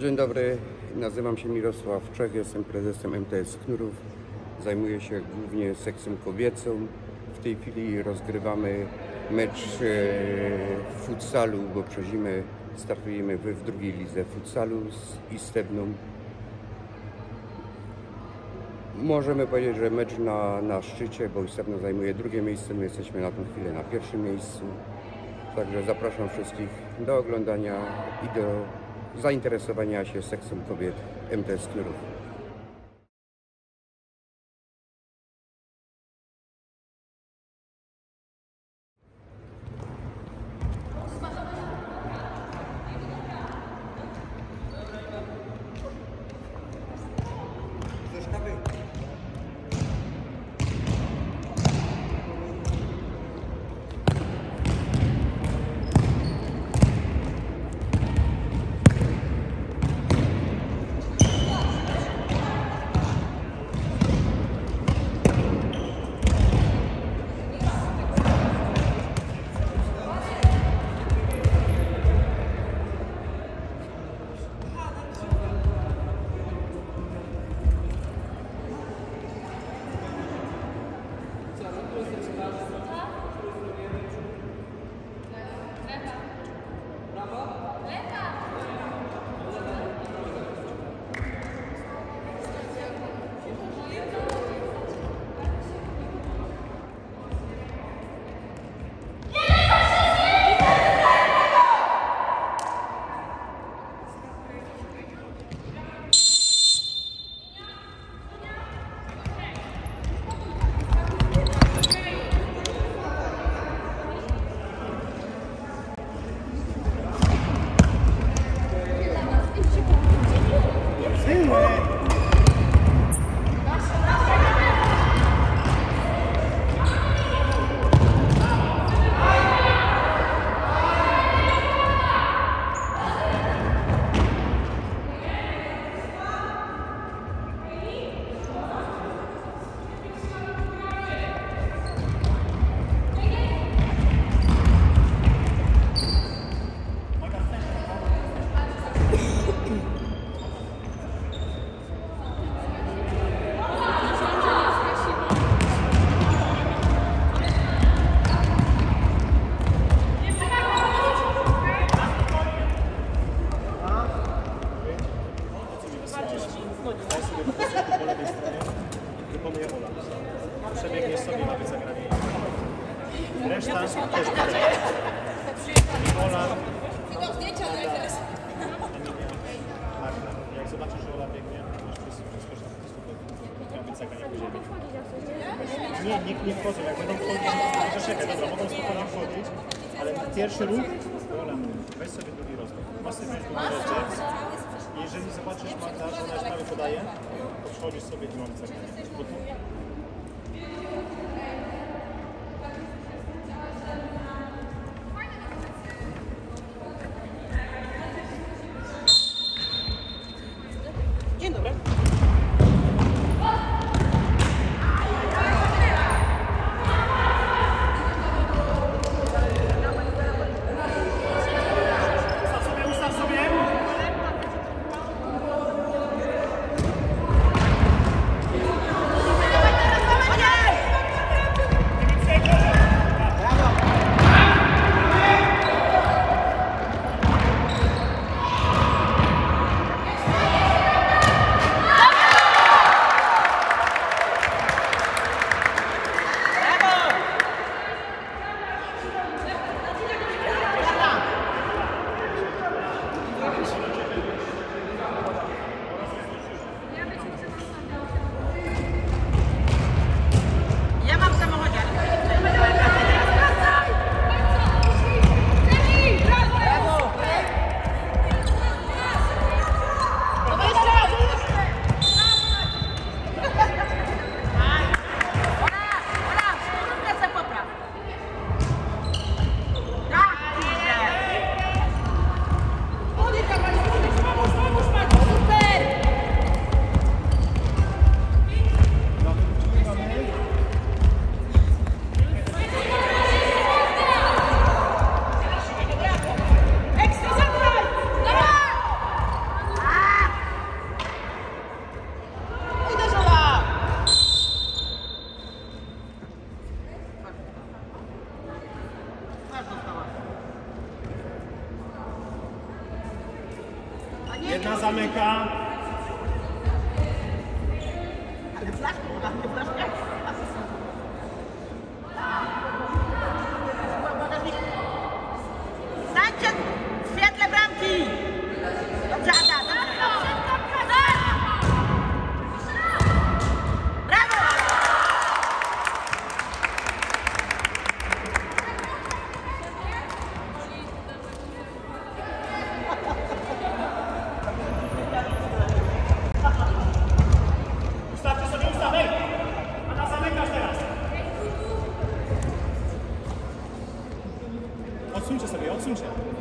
Dzień dobry, nazywam się Mirosław Czech, jestem prezesem MTS Knurów. Zajmuję się głównie seksem kobiecą. W tej chwili rozgrywamy mecz e, futsalu, bo przez zimę startujemy w, drugiej lidze futsalu z Istebną. Możemy powiedzieć, że mecz na, na szczycie, bo Istebna zajmuje drugie miejsce, my jesteśmy na tę chwilę na pierwszym miejscu. Także zapraszam wszystkich do oglądania i do zainteresowania się seksem kobiet MTS Knurów. Reszta też. Ola, Idą zdjęcia na teraz. Marta. Jak zobaczysz, że Ola biegnie, masz wyskoczyć na prostu miał być zagranie później. Nie, nie, nie wchodzą. Jak będą wchodzić, to czekaj, dobra, mogą spokojnie wchodzić, ale pierwszy ruch, Ola, weź sobie drugi rozwój. Masz sobie wziąć drugi rozdział. I jeżeli zobaczysz, Marta, że ona już prawie podaje, to przechodzisz sobie i mamy zagranie. jedna zamyká. Geflacht, oder? Geflacht. 就是代表，就是。